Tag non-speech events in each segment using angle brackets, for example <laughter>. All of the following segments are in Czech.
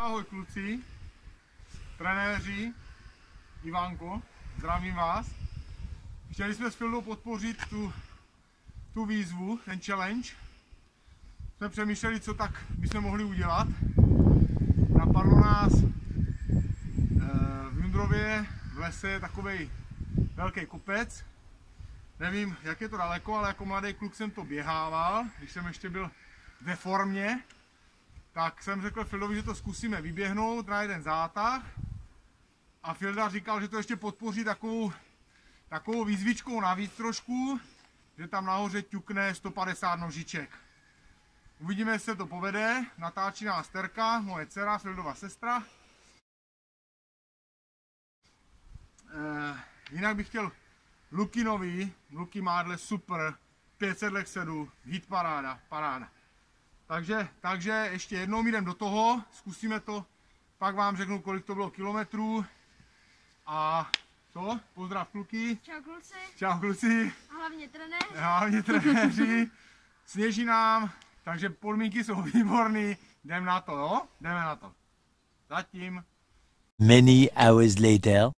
Ahoj kluci, trenéři, Ivánko, zdravím vás. Chtěli jsme s Fildou podpořit tu, tu výzvu, ten challenge. Jsme přemýšleli, co tak bychom mohli udělat. Napadlo nás eh, v Jundrově v lese je takový velký kopec. Nevím, jak je to daleko, ale jako mladý kluk jsem to běhával, když jsem ještě byl ve formě tak jsem řekl Fildovi, že to zkusíme vyběhnout na jeden zátah. A Filda říkal, že to ještě podpoří takovou, takovou výzvičkou navíc trošku, že tam nahoře ťukne 150 nožiček. Uvidíme, jestli se to povede. Natáčí nás Terka, moje dcera, Fildova sestra. Eh, jinak bych chtěl Lukinovi, Luky má super, 500 lek sedu, hit paráda, paráda. Takže, takže ještě jednou jdem do toho, zkusíme to, pak vám řeknu, kolik to bylo kilometrů. A co? Pozdrav kluky. Čau kluci. Čau kluci. A hlavně trenéři. Hlavně trenéři. Sněží nám, takže podmínky jsou <laughs> výborné. Jdem na to, jo? Jdeme na to. Zatím. Many hours later.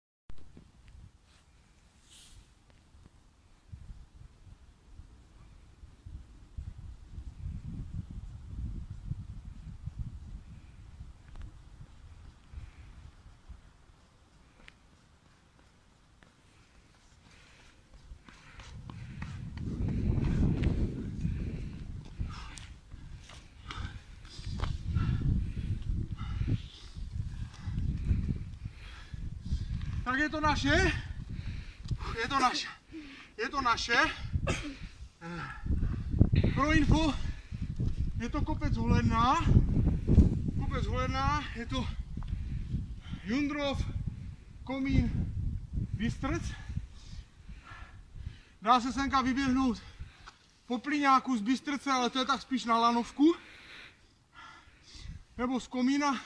Tak je to naše. Je to naše. Je to naše. Pro info, je to kopec Holedná. Kopec Holedná, je to Jundrov, Komín, Bystrc. Dá se senka vyběhnout po plyňáku z Bystrce, ale to je tak spíš na lanovku. Nebo z Komína.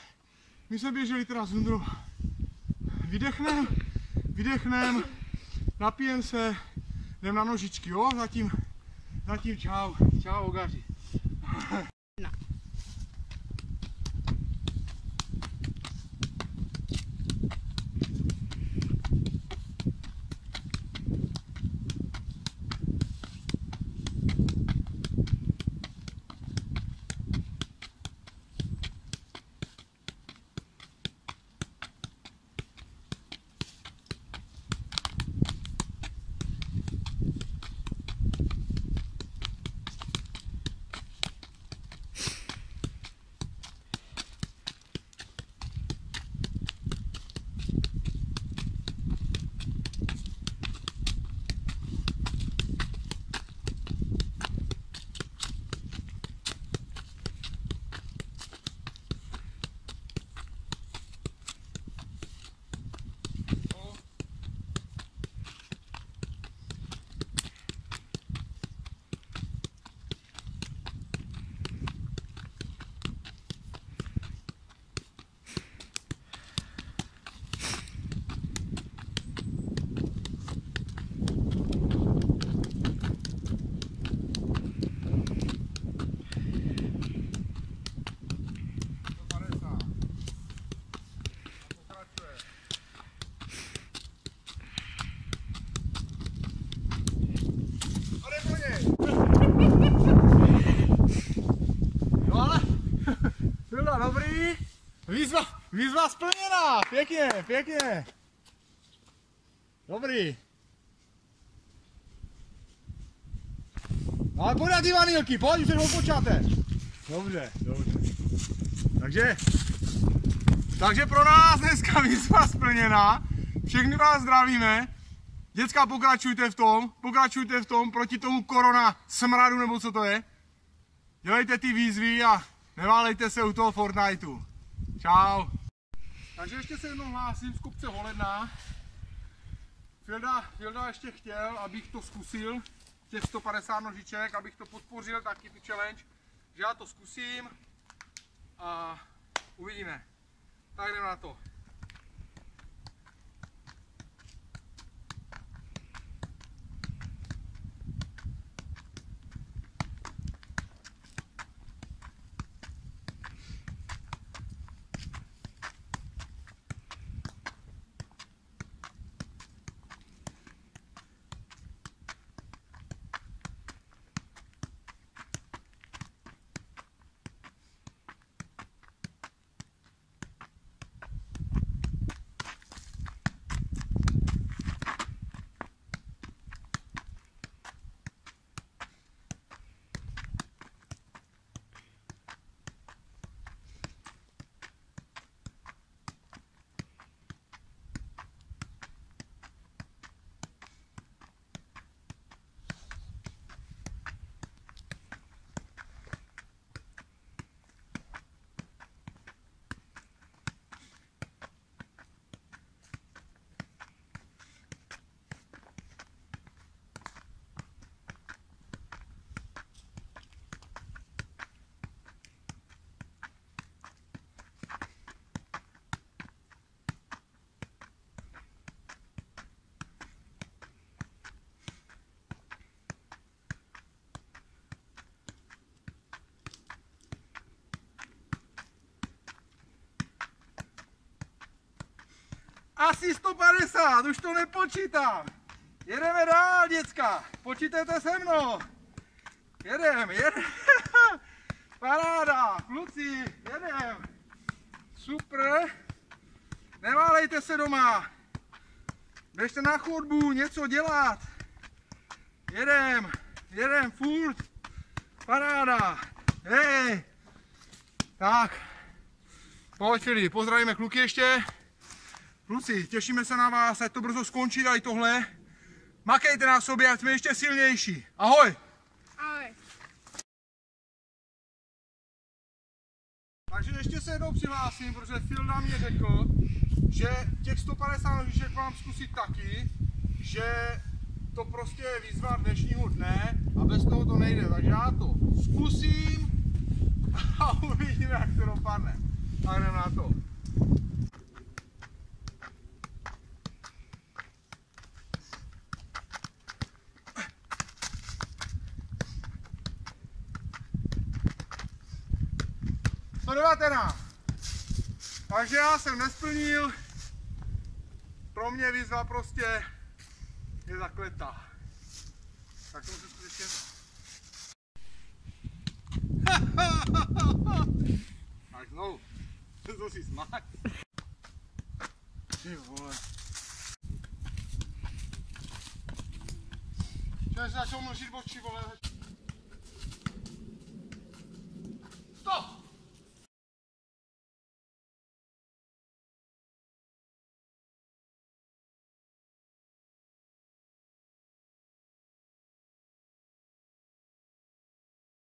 My jsme běželi teda z Jundrova vydechnem, vydechnem, napijem se, jdem na nožičky, jo, zatím, zatím čau, čau ogaři. Výzva, splněná. Pěkně, pěkně. Dobrý. No ale pojď na ty vanilky, pojď, už se odpočáte. Dobře, dobře. Takže, takže pro nás dneska <laughs> výzva splněná. Všechny vás zdravíme. Děcka, pokračujte v tom, pokračujte v tom proti tomu korona smradu, nebo co to je. Dělejte ty výzvy a Neválejte se u toho Fortniteu. Čau. Takže ještě se jednou hlásím z kopce Holedná. Filda, Filda ještě chtěl, abych to zkusil, těch 150 nožiček, abych to podpořil, taky tu challenge, že já to zkusím a uvidíme. Tak jdeme na to. Asi 150, už to nepočítám. Jedeme dál, děcka. Počítejte se mnou. Jedem, jedem. <laughs> Paráda, kluci, jedem. Super. Neválejte se doma. Běžte na chodbu, něco dělat. Jedem, jedem, furt. Paráda. Hej. Tak. Pojď Filip, pozdravíme kluky ještě. Kluci, těšíme se na vás, ať to brzo skončí tady tohle. Makejte na sobě, ať jsme ještě silnější. Ahoj! Ahoj. Takže ještě se jednou přihlásím, protože Filda mě řekl, že těch 150 nožiček mám zkusit taky, že to prostě je výzva dnešního dne a bez toho to nejde. Takže já to zkusím <laughs> a uvidíme, jak to dopadne. Tak jdem na to. To 19. Takže já jsem nesplnil. Pro mě výzva prostě je zakletá. Tak to musím ještě. <laughs> Tak znovu. To si smát. Ty vole. Čo se začal mlžit oči, vole.